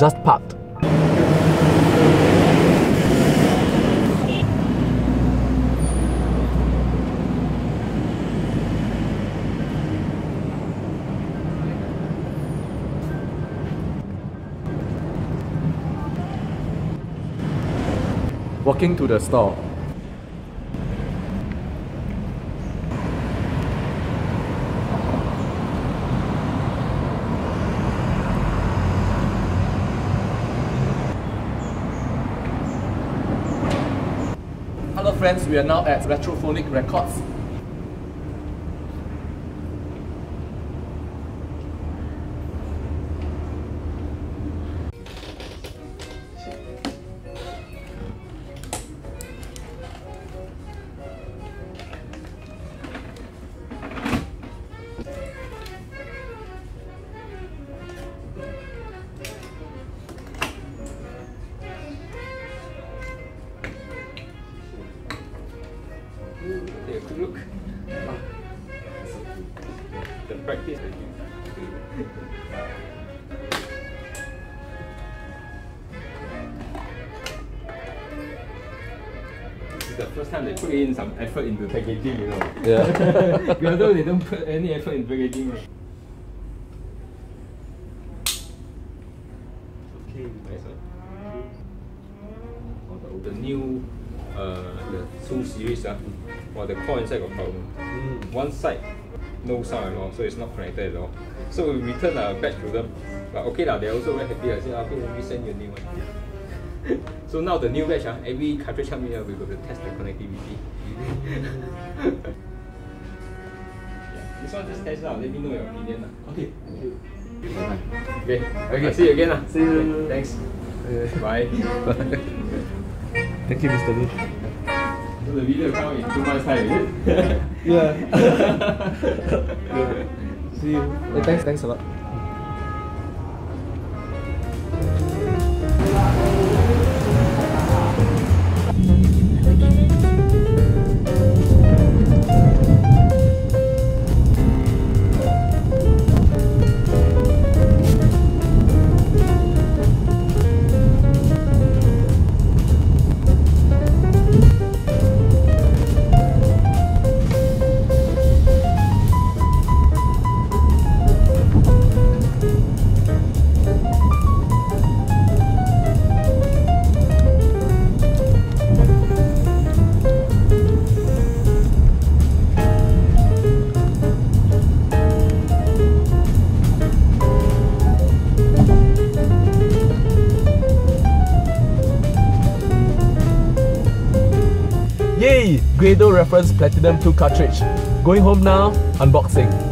just parked. Walking to the store. Friends, we are now at Retrophonic Records. Practice. This is the first time they put in some effort into packaging, you know. Yeah. Although they don't put any effort in packaging. right? Okay, nice one. Oh, the, the new uh, the two series uh, well, the core inside got problem. One side no sound at all, so it's not connected at all. So we return a batch to them. But okay lah, they're also very happy. I said, okay, let me send you a new one. so now the new batch, uh, every cartridge come in, uh, we got to test the connectivity. yeah. This one just test out, let me know your opinion. lah. Okay. Okay, okay. see you again. lah. See you. Okay, thanks. Bye. Thank you, Mr. Lee. The video two months time, is it? Yeah. See you. Hey, thanks, thanks a lot. Grado Reference Platinum 2 cartridge. Going home now, unboxing.